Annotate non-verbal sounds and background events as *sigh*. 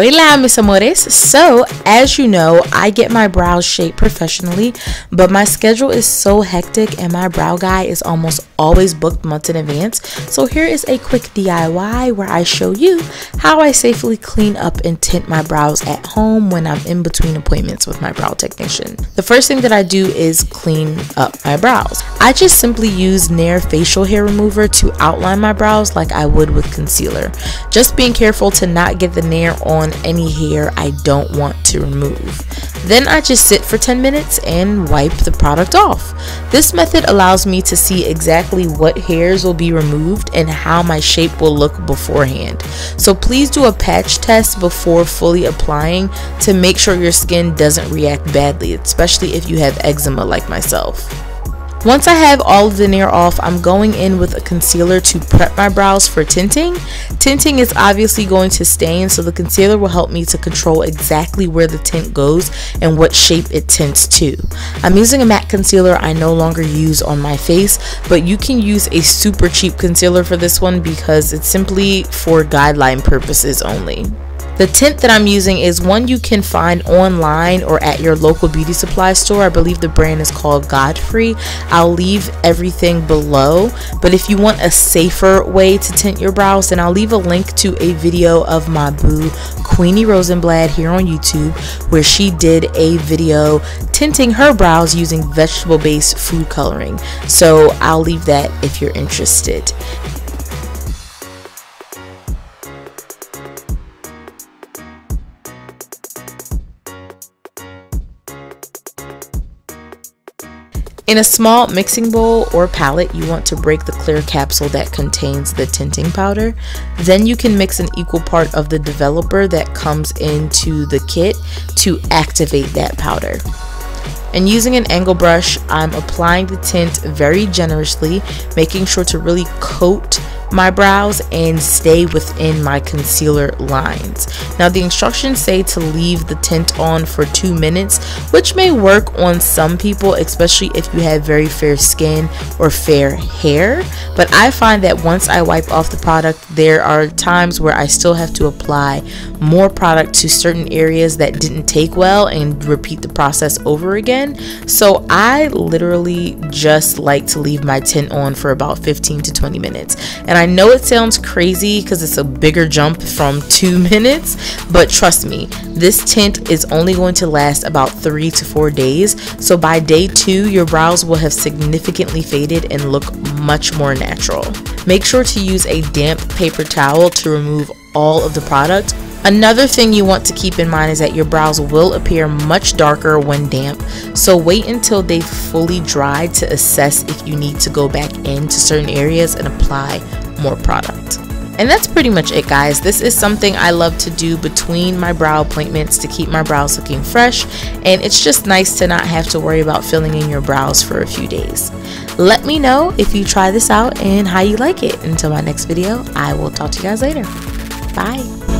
Hola, mis amores. So, as you know, I get my brows shaped professionally, but my schedule is so hectic and my brow guy is almost always booked months in advance. So, here is a quick DIY where I show you how I safely clean up and tint my brows at home when I'm in between appointments with my brow technician. The first thing that I do is clean up my brows. I just simply use Nair facial hair remover to outline my brows like I would with concealer. Just being careful to not get the Nair on on any hair I don't want to remove. Then I just sit for 10 minutes and wipe the product off. This method allows me to see exactly what hairs will be removed and how my shape will look beforehand. So please do a patch test before fully applying to make sure your skin doesn't react badly, especially if you have eczema like myself. Once I have all of the Nair off, I'm going in with a concealer to prep my brows for tinting. Tinting is obviously going to stain, so the concealer will help me to control exactly where the tint goes and what shape it tints to. I'm using a matte concealer I no longer use on my face, but you can use a super cheap concealer for this one because it's simply for guideline purposes only. The tint that I'm using is one you can find online or at your local beauty supply store. I believe the brand is called Godefroy. I'll leave everything below, but if you want a safer way to tint your brows, then I'll leave a link to a video of my boo, Queenii Rosenblad, here on YouTube, where she did a video tinting her brows using vegetable based food coloring. So I'll leave that if you're interested. In a small mixing bowl or palette, you want to break the clear capsule that contains the tinting powder. Then you can mix an equal part of the developer that comes into the kit to activate that powder. And using an angle brush, I'm applying the tint very generously, making sure to really coat my brows and stay within my concealer lines. Now the instructions say to leave the tint on for two minutes, which may work on some people, especially if you have very fair skin or fair hair. But I find that once I wipe off the product, there are times where I still have to apply more product to certain areas that didn't take well and repeat the process over again. So I literally just like to leave my tint on for about 15 to 20 minutes. And I know it sounds crazy because it's a bigger jump from two *laughs* minutes, but trust me, this tint is only going to last about three to four days. So by day two, your brows will have significantly faded and look much more natural. Make sure to use a damp paper towel to remove all of the product Another thing you want to keep in mind is that your brows will appear much darker when damp, so wait until they've fully dry to assess if you need to go back into certain areas and apply more product. And that's pretty much it guys. This is something I love to do between my brow appointments to keep my brows looking fresh and it's just nice to not have to worry about filling in your brows for a few days. Let me know if you try this out and how you like it. Until my next video, I will talk to you guys later. Bye.